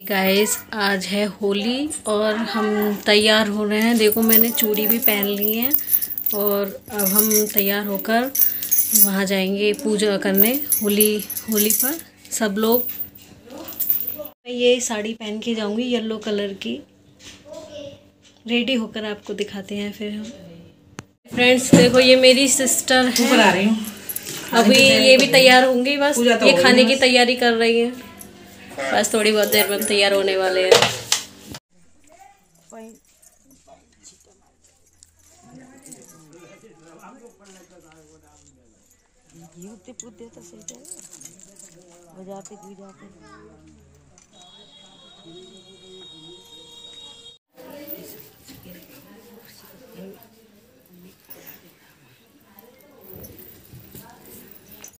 Guys आज है होली और हम तैयार हो रहे हैं। देखो मैंने चूड़ी भी पहन ली है और अब हम तैयार होकर वहाँ जाएँगे पूजा करने होली होली पर। सब लोग मैं ये साड़ी पहन के जाऊँगी येलो कलर की। रेडी होकर आपको दिखाते हैं फिर हम। फ्रेंड्स देखो ये मेरी सिस्टर है। रही हूँ। अभी ये भी तैयार होंगी बस। तो ये खाने की तैयारी कर रही है। बस थोड़ी बहुत देर में तैयार होने वाले हैं। तो सही बजाते